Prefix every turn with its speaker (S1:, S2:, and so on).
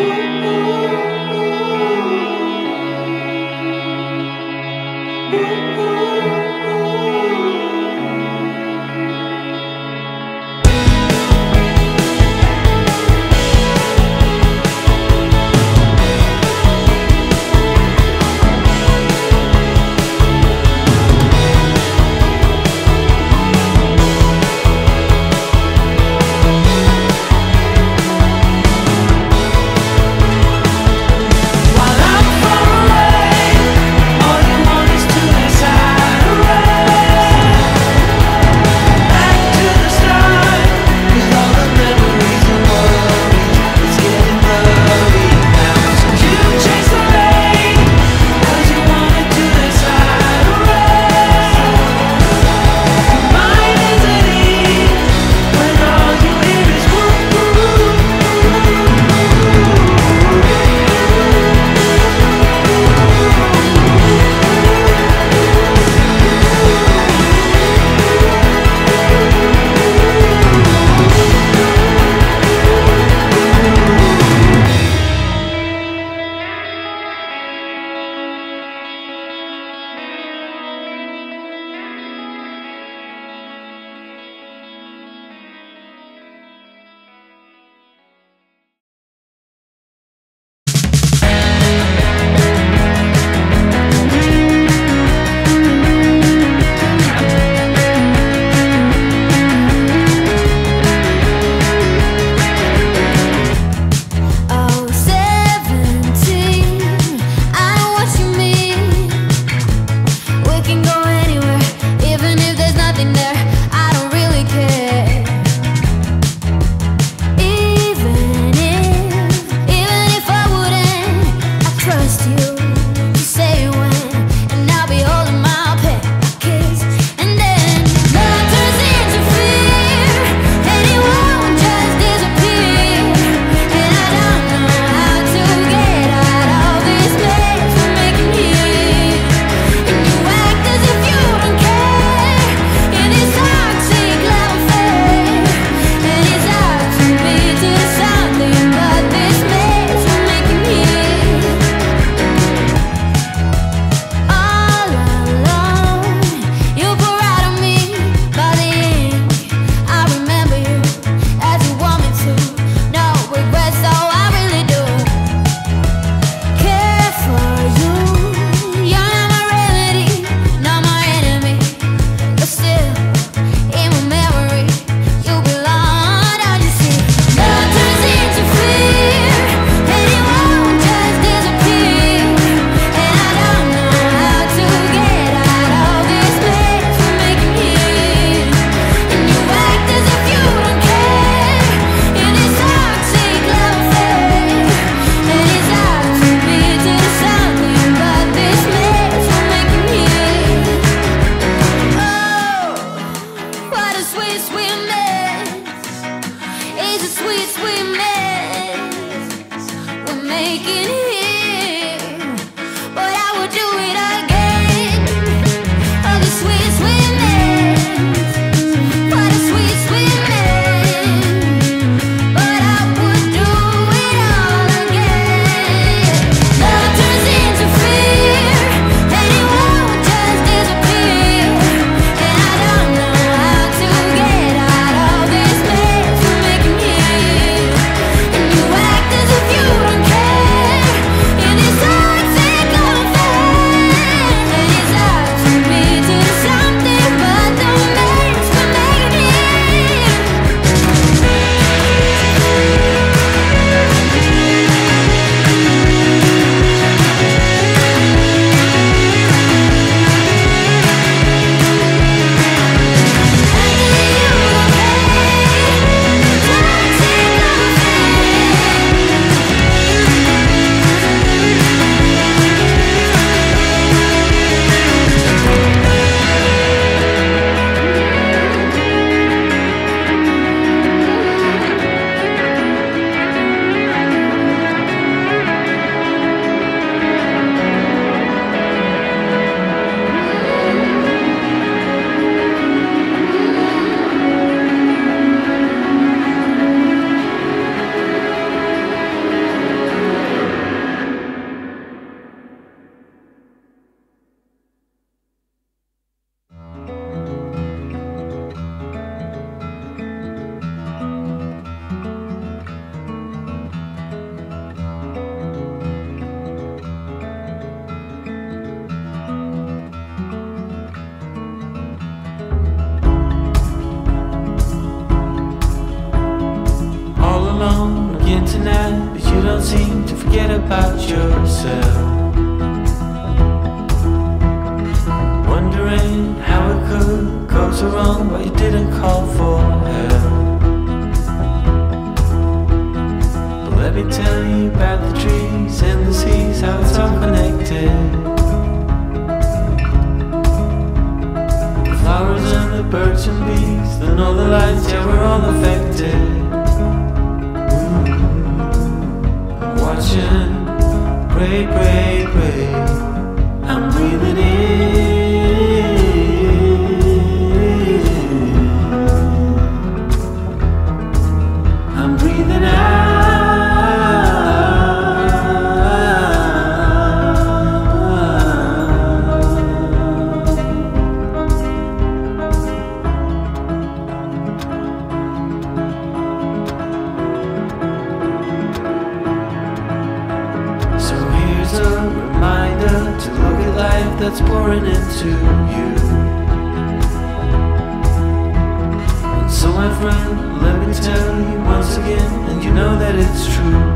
S1: Ooh. Forget about yourself. Wondering how it could go so wrong, but you didn't call for I'm breathing in. That's pouring into you. And so, my friend, let me tell you once again, and you know that it's true.